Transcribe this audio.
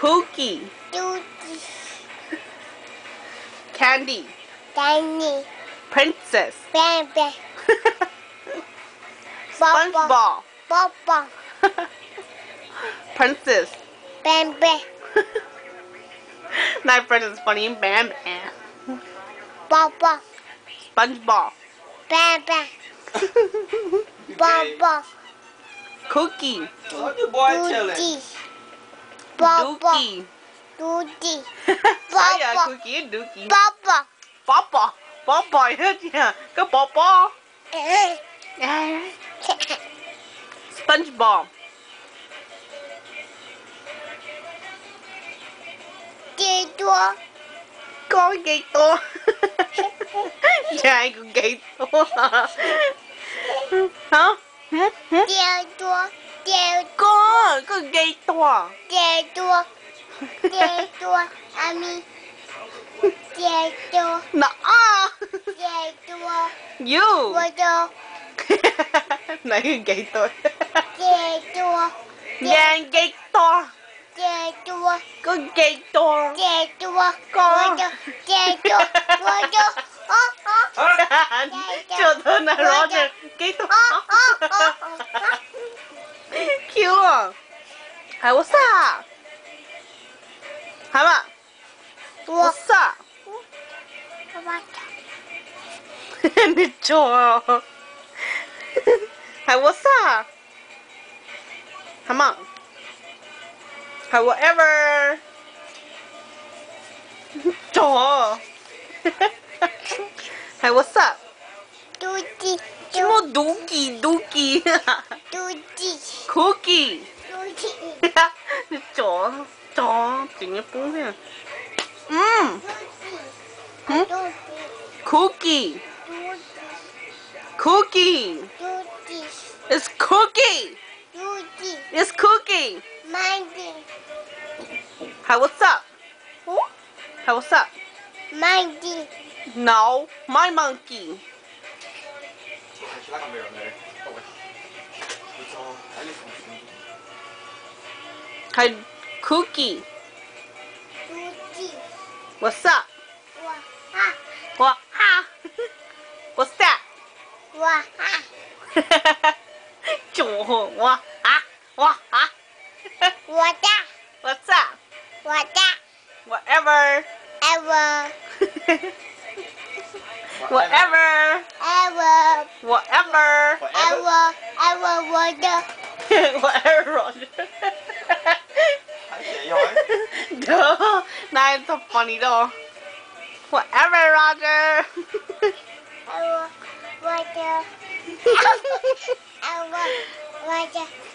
Cookie. Cookie. Candy. Danny. Princess. Baby. SpongeBob. Bubble. Princess. Baby. Not Princess Funny. Bam Bam. Bubble. SpongeBob. Baby. Bubble. Cookie. What the boy chilling? 鲁吉，鲁吉，哎呀，鲁吉，鲁吉，爸爸，爸爸，爸爸，好听，个爸爸，哎哎，SpongeBob，几多？讲几多？哈哈哈哈哈！猜个几多？嗯，好，嗯嗯，几多？Chèo Có, có gây to Chèo to Chèo to Ami. Chèo to Nọ. Chèo to You. Vô to cái gây to Chèo to Nàng gây to. Chèo to Có gây to. Chèo to Có. Chèo to Vô to Cho tôi là rõ ràng Cái to Hey, what's up? Hama. What's up? Nicho. Hey, what's up? Hama. However. Cho. Hey, what's up? Dookie. Dookie. Dookie. Dookie. Cookie. 솔직히. 진짜. 진짜. 진짜 뽕해. 음! 응? Cookie. Cookie. It's cookie. It's cookie. Minding. Hi, what's up? Who? Hi, what's up? Monkey. No, my monkey. Hi, Cookie. Cookie. What's up? Wah-ha. Wah-ha. What's that? Wah-ha. Wah-ha. Wah-ha. What's up? What's up? What's up? Whatever. Ever. Whatever. Ever. Whatever. Ever. Ever. Whatever. Whatever yours? Duh. That is so funny though. Whatever, Roger. I want Roger. I want Roger.